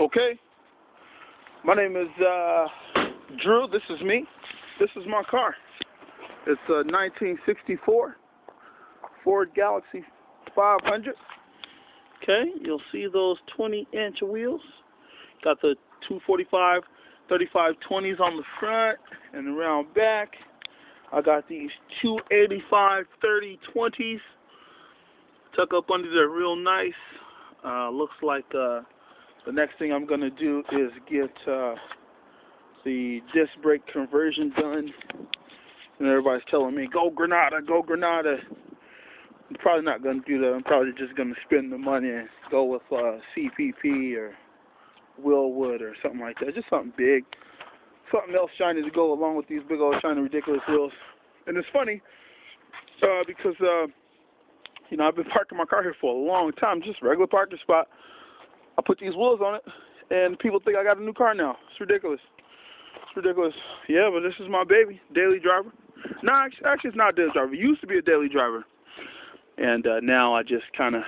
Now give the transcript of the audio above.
Okay. My name is uh, Drew. This is me. This is my car. It's a 1964 Ford Galaxie 500. Okay, you'll see those 20-inch wheels. Got the 245 35 20s on the front and around back. I got these 285 30 20s. Tuck up under there real nice. Uh, looks like uh, the next thing I'm going to do is get uh, the disc brake conversion done. And everybody's telling me, go Granada, go Granada. I'm probably not going to do that. I'm probably just going to spend the money and go with uh, CPP or Willwood or something like that. Just something big. Something else shiny to go along with these big old shiny ridiculous wheels. And it's funny uh, because, uh, you know, I've been parking my car here for a long time, just regular parking spot. Put these wheels on it, and people think I got a new car now. It's ridiculous. It's ridiculous. Yeah, but this is my baby, daily driver. No, actually, actually it's not a daily driver. It used to be a daily driver. And uh, now I just kind of